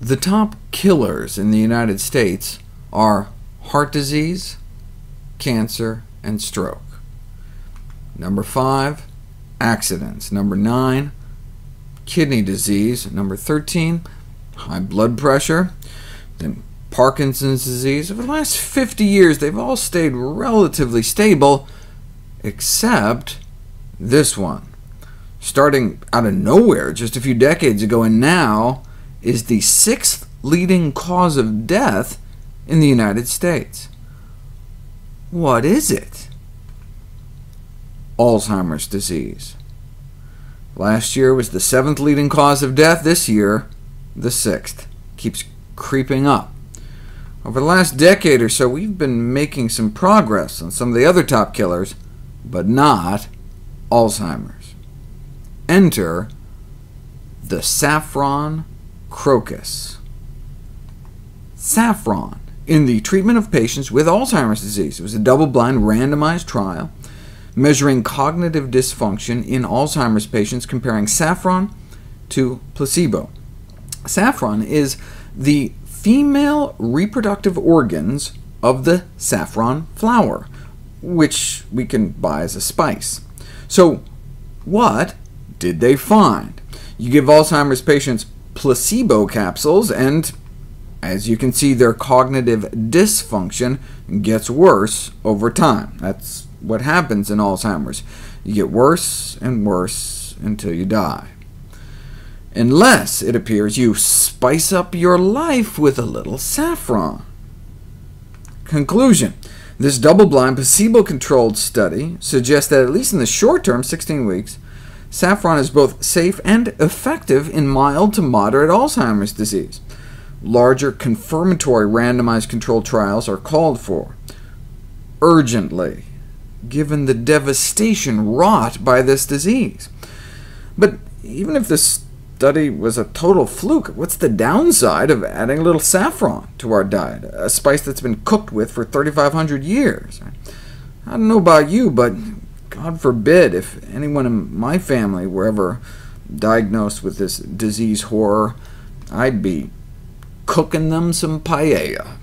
The top killers in the United States are heart disease, cancer, and stroke. Number 5, accidents. Number 9, kidney disease. Number 13, high blood pressure. Then Parkinson's disease. Over the last 50 years, they've all stayed relatively stable, except this one. Starting out of nowhere just a few decades ago, and now is the sixth leading cause of death in the United States. What is it? Alzheimer's disease. Last year was the seventh leading cause of death, this year the sixth. Keeps creeping up. Over the last decade or so, we've been making some progress on some of the other top killers, but not Alzheimer's. Enter the saffron crocus. Saffron in the treatment of patients with Alzheimer's disease. It was a double-blind, randomized trial measuring cognitive dysfunction in Alzheimer's patients, comparing saffron to placebo. Saffron is the female reproductive organs of the saffron flower, which we can buy as a spice. So what did they find? You give Alzheimer's patients placebo capsules, and as you can see, their cognitive dysfunction gets worse over time. That's what happens in Alzheimer's. You get worse and worse until you die. Unless, it appears, you spice up your life with a little saffron. Conclusion. This double-blind, placebo-controlled study suggests that at least in the short term, 16 weeks, Saffron is both safe and effective in mild to moderate Alzheimer's disease. Larger confirmatory randomized controlled trials are called for urgently, given the devastation wrought by this disease. But even if this study was a total fluke, what's the downside of adding a little saffron to our diet, a spice that's been cooked with for 3,500 years? I don't know about you, but God forbid if anyone in my family were ever diagnosed with this disease horror, I'd be cooking them some paella.